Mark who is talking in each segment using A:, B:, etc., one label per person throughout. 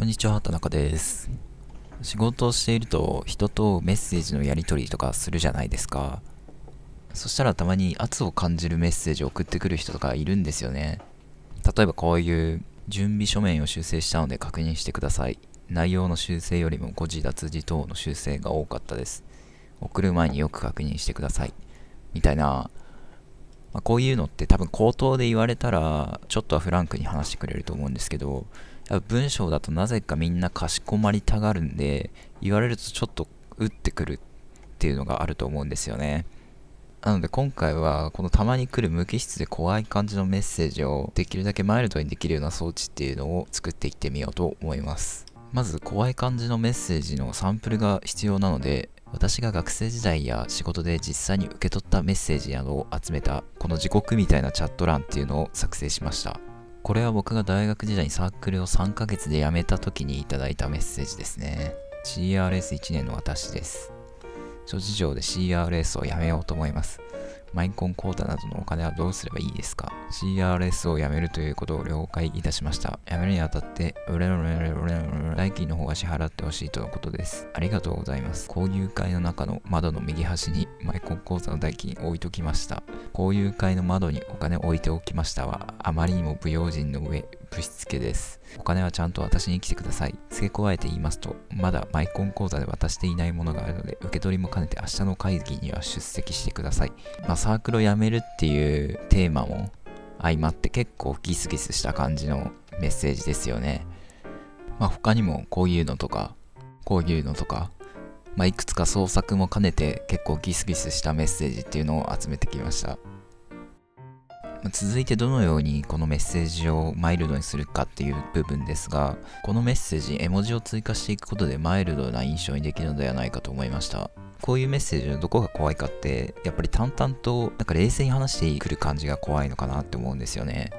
A: こんにちは、田中です。仕事をしていると人とメッセージのやり取りとかするじゃないですか。そしたらたまに圧を感じるメッセージを送ってくる人とかいるんですよね。例えばこういう準備書面を修正したので確認してください。内容の修正よりも誤字脱字等の修正が多かったです。送る前によく確認してください。みたいな、まあ、こういうのって多分口頭で言われたらちょっとはフランクに話してくれると思うんですけど文章だとなぜかみんなかしこまりたがるんで言われるとちょっと打ってくるっていうのがあると思うんですよね。なので今回はこのたまに来る無機質で怖い感じのメッセージをできるだけマイルドにできるような装置っていうのを作っていってみようと思います。まず怖い感じのメッセージのサンプルが必要なので私が学生時代や仕事で実際に受け取ったメッセージなどを集めたこの時刻みたいなチャット欄っていうのを作成しました。これは僕が大学時代にサークルを3ヶ月で辞めた時にいただいたメッセージですね。CRS1 年の私です。諸事情で CRS を辞めようと思います。マイコンコータなどのお金はどうすればいいですか ?CRS を辞めるということを了解いたしました。辞めるにあたって、うれうれうれうれうれ代金の方が支払ってほしいとのことです。ありがとうございます。交友会の中の窓の右端にマイコン口座の代金置いときました。交友会の窓にお金置いておきましたは、あまりにも不用心の上、ぶしつけです。お金はちゃんと私に来てください。付け加えて言いますと、まだマイコン口座で渡していないものがあるので、受け取りも兼ねて明日の会議には出席してください。まあ、サークルを辞めるっていうテーマも相まって結構ギスギスした感じのメッセージですよね。まあ、他にもこういうのとか、こういうのとか、まあ、いくつか創作も兼ねて結構ギスギスしたメッセージっていうのを集めてきました。続いてどのようにこのメッセージをマイルドにするかっていう部分ですがこのメッセージ絵文字を追加していくことでマイルドな印象にできるのではないかと思いました。こういうメッセージのどこが怖いかってやっぱり淡々となんか冷静に話してくる感じが怖いのかなって思うんですよね。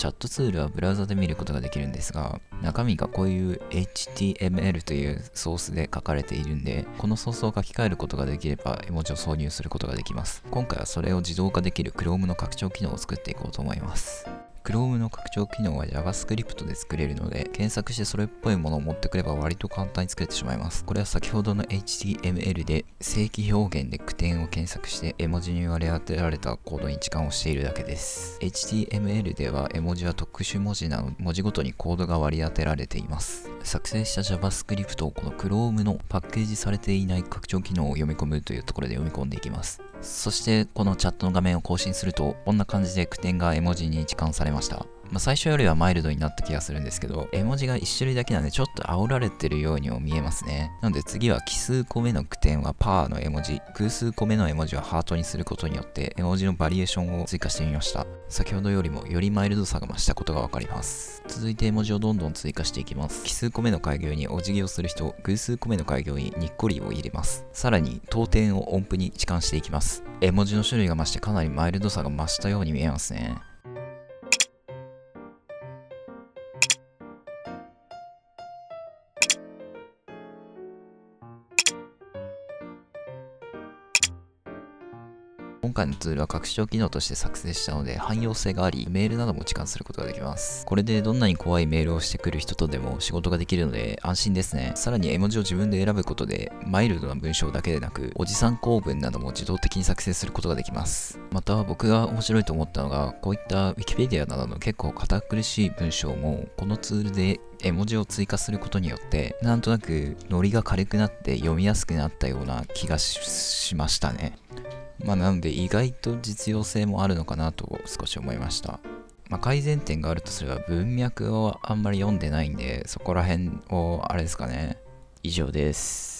A: チャットツールはブラウザで見ることができるんですが中身がこういう HTML というソースで書かれているんでこのソースを書き換えることができれば絵文字を挿入することができます。今回はそれを自動化できる Chrome の拡張機能を作っていこうと思います。Chrome の拡張機能は JavaScript で作れるので検索してそれっぽいものを持ってくれば割と簡単に作れてしまいます。これは先ほどの HTML で正規表現で句点を検索して絵文字に割り当てられたコードに置換をしているだけです。HTML では絵文字は特殊文字なの文字ごとにコードが割り当てられています。作成した JavaScript をこの Chrome のパッケージされていない拡張機能を読み込むというところで読み込んでいきます。そしてこのチャットの画面を更新するとこんな感じで句点が絵文字に置換されました。まあ、最初よりはマイルドになった気がするんですけど、絵文字が1種類だけなんでちょっと煽られてるようにも見えますね。なので次は奇数個目の句点はパーの絵文字、偶数個目の絵文字はハートにすることによって絵文字のバリエーションを追加してみました。先ほどよりもよりマイルドさが増したことがわかります。続いて絵文字をどんどん追加していきます。奇数個目の開業にお辞儀をする人、偶数個目の開業ににっこりを入れます。さらに当点を音符に置換していきます。絵文字の種類が増してかなりマイルドさが増したように見えますね。今回のツールは拡張機能として作成したので汎用性があり、メールなども置換することができます。これでどんなに怖いメールをしてくる人とでも仕事ができるので安心ですね。さらに絵文字を自分で選ぶことで、マイルドな文章だけでなく、おじさん構文なども自動的に作成することができます。また僕が面白いと思ったのが、こういった Wikipedia などの結構堅苦しい文章も、このツールで絵文字を追加することによって、なんとなくノリが軽くなって読みやすくなったような気がしましたね。まあ、なので意外と実用性もあるのかなと少し思いました。まあ、改善点があるとすれば文脈をあんまり読んでないんでそこら辺をあれですかね以上です